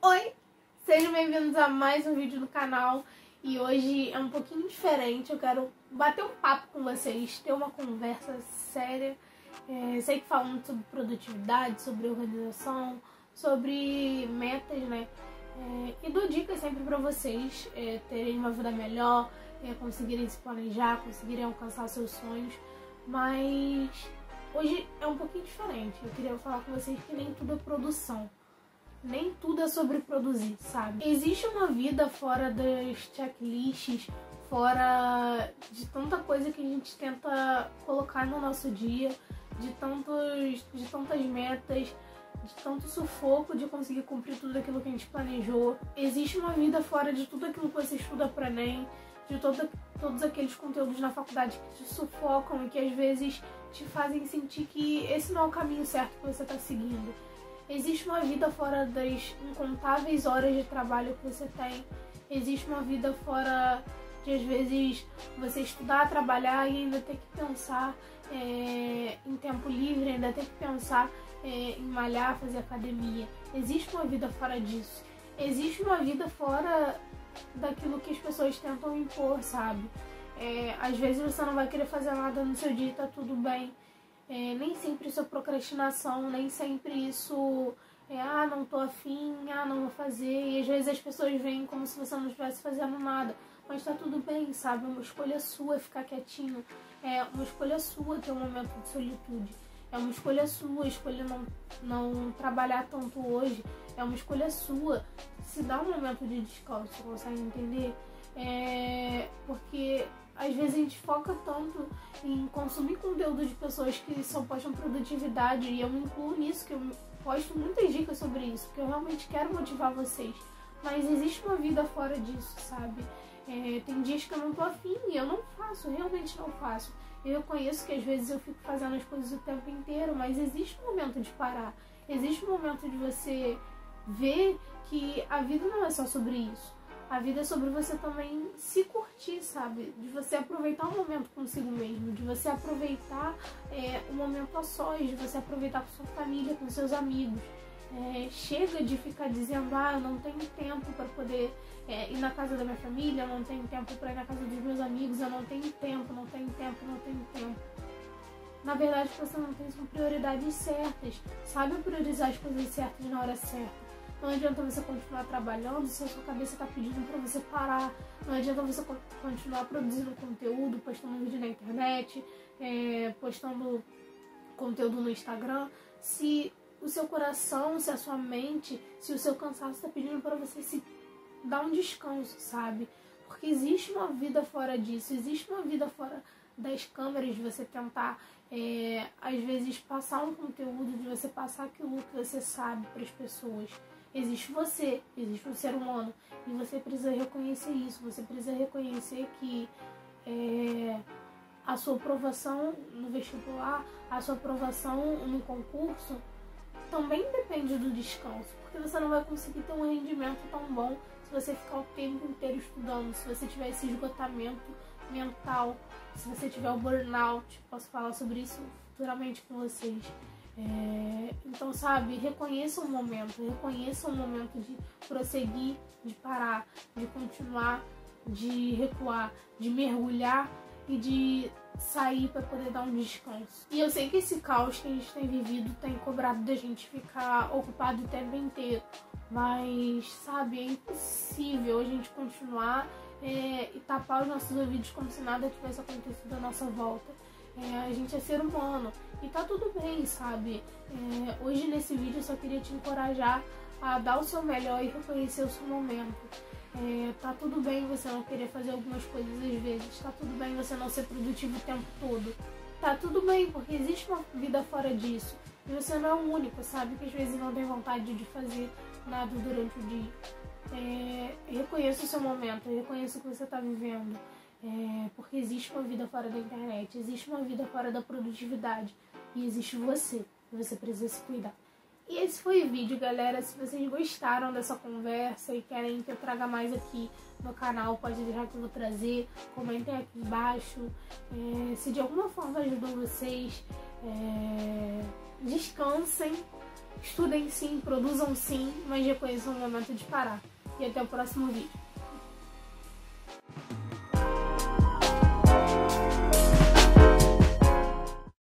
Oi! Sejam bem-vindos a mais um vídeo do canal e hoje é um pouquinho diferente, eu quero bater um papo com vocês, ter uma conversa séria, é, sei que falando sobre produtividade, sobre organização, sobre metas, né? É, e dou dicas sempre para vocês é, terem uma vida melhor, é, conseguirem se planejar, conseguirem alcançar seus sonhos, mas hoje é um pouquinho diferente. Eu queria falar com vocês que nem tudo é produção nem tudo é sobre produzir, sabe? Existe uma vida fora das checklists, fora de tanta coisa que a gente tenta colocar no nosso dia, de tantos, de tantas metas, de tanto sufoco de conseguir cumprir tudo aquilo que a gente planejou. Existe uma vida fora de tudo aquilo que você estuda para ENEM, de todo, todos aqueles conteúdos na faculdade que te sufocam e que às vezes te fazem sentir que esse não é o caminho certo que você está seguindo. Existe uma vida fora das incontáveis horas de trabalho que você tem. Existe uma vida fora de, às vezes, você estudar, trabalhar e ainda ter que pensar é, em tempo livre, ainda ter que pensar é, em malhar, fazer academia. Existe uma vida fora disso. Existe uma vida fora daquilo que as pessoas tentam impor, sabe? É, às vezes você não vai querer fazer nada no seu dia e tá tudo bem. É, nem sempre isso é procrastinação, nem sempre isso é, ah, não tô afim, ah, não vou fazer. E às vezes as pessoas veem como se você não estivesse fazendo nada. Mas tá tudo bem, sabe? É uma escolha sua ficar quietinho. É uma escolha sua ter um momento de solitude. É uma escolha sua escolher não, não trabalhar tanto hoje. É uma escolha sua se dar um momento de descanso, consegue entender? É, porque às vezes a gente foca tanto em consumir conteúdo de pessoas que só postam produtividade e eu me incluo nisso, que eu posto muitas dicas sobre isso, porque eu realmente quero motivar vocês. Mas existe uma vida fora disso, sabe? É, tem dias que eu não tô afim e eu não faço, realmente não faço. Eu conheço que às vezes eu fico fazendo as coisas o tempo inteiro, mas existe um momento de parar. Existe um momento de você ver que a vida não é só sobre isso. A vida é sobre você também se curtir, sabe? De você aproveitar o momento consigo mesmo, de você aproveitar é, o momento a sós, de você aproveitar com sua família, com seus amigos. É, chega de ficar dizendo, ah, eu não tenho tempo para poder é, ir na casa da minha família, eu não tenho tempo para ir na casa dos meus amigos, eu não tenho tempo, não tenho tempo, não tenho tempo. Na verdade, você não tem prioridades certas. Sabe priorizar as coisas certas na hora certa. Não adianta você continuar trabalhando se a sua cabeça está pedindo para você parar. Não adianta você continuar produzindo conteúdo, postando vídeo na internet, é, postando conteúdo no Instagram, se o seu coração, se a sua mente, se o seu cansaço está pedindo para você se dar um descanso, sabe? Porque existe uma vida fora disso, existe uma vida fora das câmeras, de você tentar, é, às vezes, passar um conteúdo, de você passar aquilo que você sabe para as pessoas. Existe você, existe um ser humano. E você precisa reconhecer isso. Você precisa reconhecer que é, a sua aprovação no vestibular, a sua aprovação no concurso, também depende do descanso. Porque você não vai conseguir ter um rendimento tão bom se você ficar o tempo inteiro estudando, se você tiver esse esgotamento mental, se você tiver o burnout. Posso falar sobre isso futuramente com vocês. É, então, sabe, reconheça o momento, reconheça o momento de prosseguir, de parar, de continuar, de recuar, de mergulhar e de sair para poder dar um descanso. E eu sei que esse caos que a gente tem vivido tem cobrado da gente ficar ocupado o tempo inteiro, mas, sabe, é impossível a gente continuar é, e tapar os nossos ouvidos como se nada tivesse acontecido à nossa volta. É, a gente é ser humano e tá tudo bem, sabe? É, hoje nesse vídeo eu só queria te encorajar a dar o seu melhor e reconhecer o seu momento. É, tá tudo bem você não querer fazer algumas coisas às vezes, tá tudo bem você não ser produtivo o tempo todo. Tá tudo bem, porque existe uma vida fora disso. E você não é o único, sabe? Que às vezes não tem vontade de fazer nada durante o dia. É, reconheça o seu momento, reconheça o que você está vivendo. É, porque existe uma vida fora da internet, existe uma vida fora da produtividade e existe você. E você precisa se cuidar. E esse foi o vídeo, galera. Se vocês gostaram dessa conversa e querem que eu traga mais aqui no canal, pode deixar que eu vou trazer. Comentem aqui embaixo. É, se de alguma forma ajudou vocês, é, descansem. Estudem sim, produzam sim, mas reconheçam o momento de parar. E até o próximo vídeo.